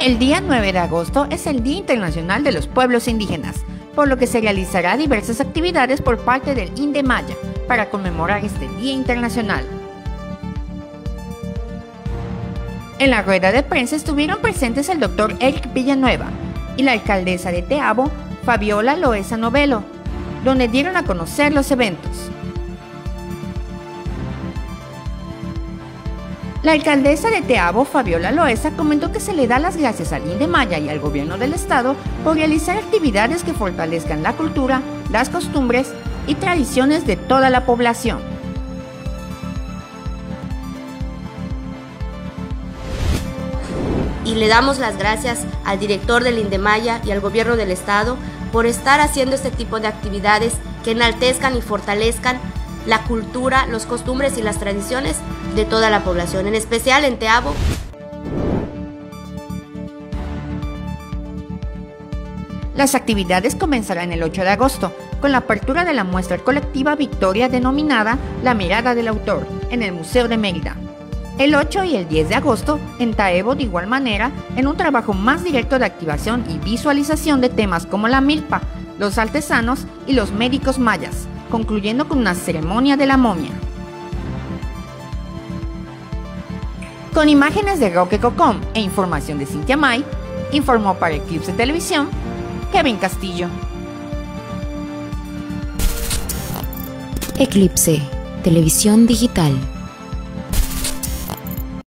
El día 9 de agosto es el Día Internacional de los Pueblos Indígenas, por lo que se realizará diversas actividades por parte del INDEMAYA para conmemorar este Día Internacional. En la rueda de prensa estuvieron presentes el doctor Eric Villanueva y la alcaldesa de Teabo, Fabiola Loesa Novelo, donde dieron a conocer los eventos. La alcaldesa de Teabo, Fabiola Loesa, comentó que se le da las gracias al Maya y al gobierno del estado por realizar actividades que fortalezcan la cultura, las costumbres y tradiciones de toda la población. Y le damos las gracias al director del Indemaya y al gobierno del estado por estar haciendo este tipo de actividades que enaltezcan y fortalezcan la cultura, los costumbres y las tradiciones de toda la población, en especial en Teabo. Las actividades comenzarán el 8 de agosto con la apertura de la muestra colectiva Victoria denominada La mirada del autor en el Museo de Mérida. El 8 y el 10 de agosto en Taebo de igual manera en un trabajo más directo de activación y visualización de temas como la milpa, los artesanos y los médicos mayas, concluyendo con una ceremonia de la momia. Con imágenes de Roque Cocom e información de Cintia May, informó para Eclipse Televisión Kevin Castillo. Eclipse, Televisión Digital.